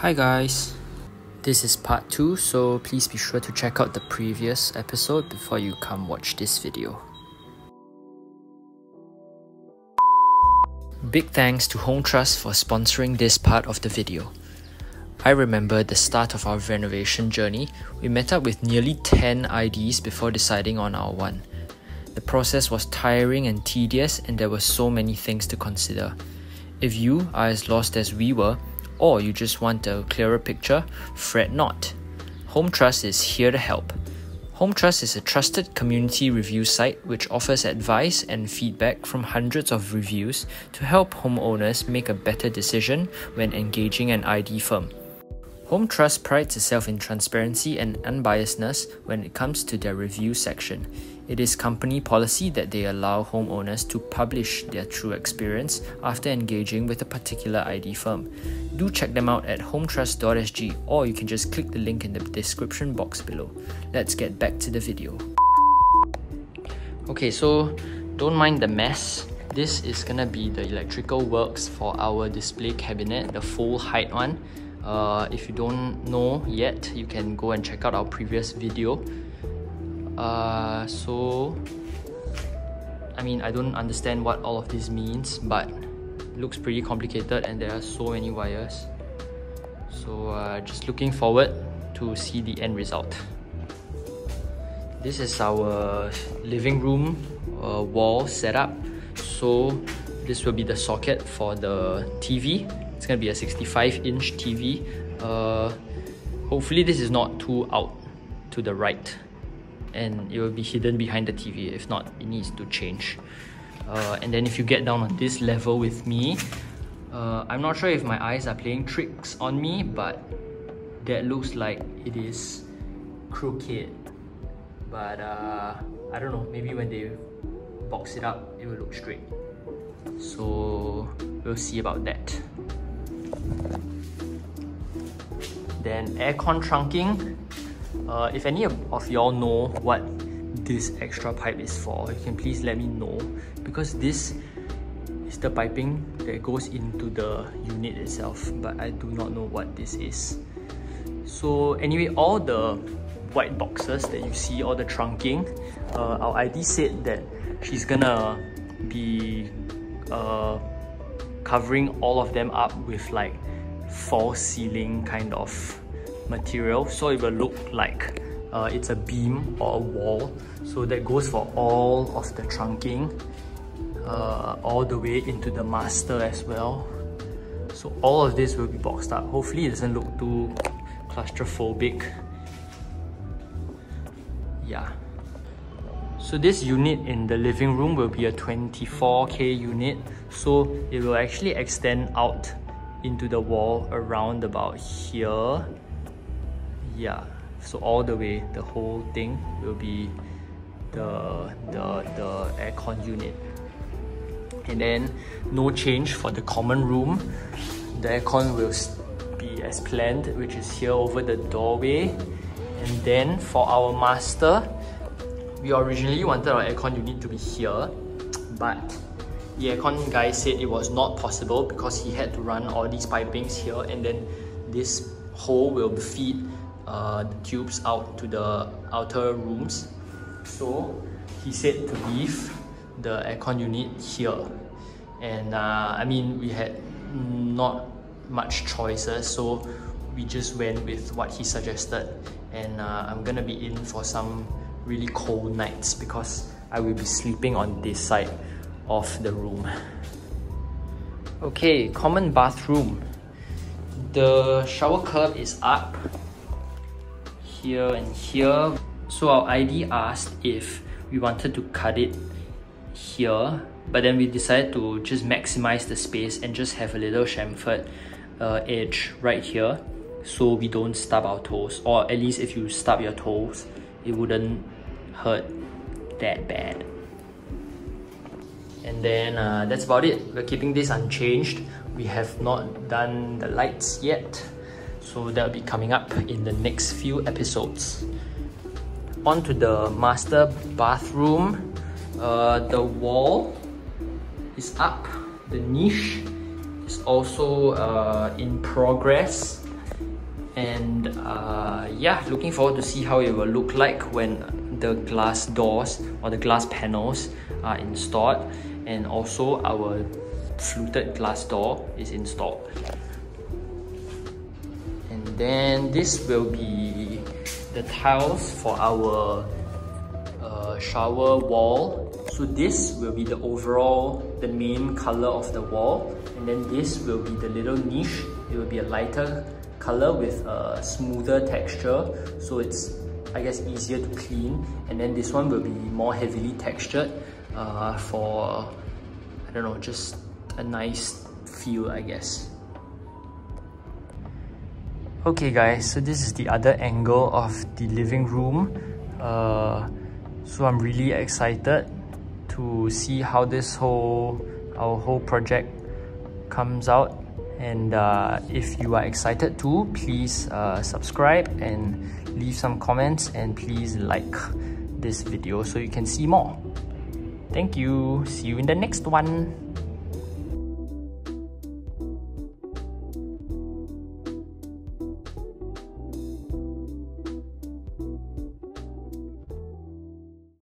Hi guys, this is part 2 so please be sure to check out the previous episode before you come watch this video. Big thanks to Home Trust for sponsoring this part of the video. I remember the start of our renovation journey, we met up with nearly 10 IDs before deciding on our one. The process was tiring and tedious and there were so many things to consider. If you are as lost as we were, or you just want a clearer picture, fret not. Home Trust is here to help. Home Trust is a trusted community review site which offers advice and feedback from hundreds of reviews to help homeowners make a better decision when engaging an ID firm. Home Trust prides itself in transparency and unbiasedness when it comes to their review section. It is company policy that they allow homeowners to publish their true experience after engaging with a particular ID firm. Do check them out at hometrust.sg or you can just click the link in the description box below. Let's get back to the video. Okay, so don't mind the mess. This is gonna be the electrical works for our display cabinet, the full height one. Uh, if you don't know yet, you can go and check out our previous video. Uh, so, I mean, I don't understand what all of this means, but looks pretty complicated and there are so many wires. So, uh, just looking forward to see the end result. This is our living room uh, wall setup. So, this will be the socket for the TV it's gonna be a 65 inch TV. Uh, hopefully this is not too out to the right and it will be hidden behind the TV. If not, it needs to change. Uh, and then if you get down on this level with me, uh, I'm not sure if my eyes are playing tricks on me, but that looks like it is crooked. But uh, I don't know, maybe when they box it up, it will look straight. So we'll see about that. Then aircon trunking. Uh, if any of y'all know what this extra pipe is for, you can please let me know because this is the piping that goes into the unit itself, but I do not know what this is. So anyway, all the white boxes that you see, all the trunking, uh, our ID said that she's gonna be uh, covering all of them up with like false ceiling kind of material so it will look like uh, it's a beam or a wall so that goes for all of the trunking uh, all the way into the master as well. So all of this will be boxed up. Hopefully it doesn't look too claustrophobic. Yeah. So this unit in the living room will be a 24k unit. So it will actually extend out into the wall around about here. Yeah so all the way the whole thing will be the the the aircon unit. And then no change for the common room. The aircon will be as planned which is here over the doorway. And then for our master we originally wanted our aircon unit to be here but the aircon guy said it was not possible because he had to run all these pipings here and then this hole will feed uh, the tubes out to the outer rooms so he said to leave the aircon unit here and uh, I mean we had not much choices so we just went with what he suggested and uh, I'm gonna be in for some really cold nights because I will be sleeping on this side of the room. Okay, common bathroom. The shower curb is up here and here. So our ID asked if we wanted to cut it here, but then we decided to just maximize the space and just have a little chamfered uh, edge right here so we don't stub our toes or at least if you stub your toes it wouldn't hurt that bad. And then uh, that's about it. We're keeping this unchanged. We have not done the lights yet so that'll be coming up in the next few episodes. On to the master bathroom. Uh, the wall is up. The niche is also uh, in progress. And uh, yeah looking forward to see how it will look like when the glass doors or the glass panels are installed. And also our fluted glass door is installed then this will be the tiles for our uh, shower wall. So this will be the overall the main color of the wall. And then this will be the little niche. It will be a lighter color with a smoother texture. So it's I guess easier to clean. And then this one will be more heavily textured uh, for I don't know just a nice feel I guess okay guys so this is the other angle of the living room. Uh, so I'm really excited to see how this whole our whole project comes out. And uh, if you are excited too please uh, subscribe and leave some comments and please like this video so you can see more. Thank you. See you in the next one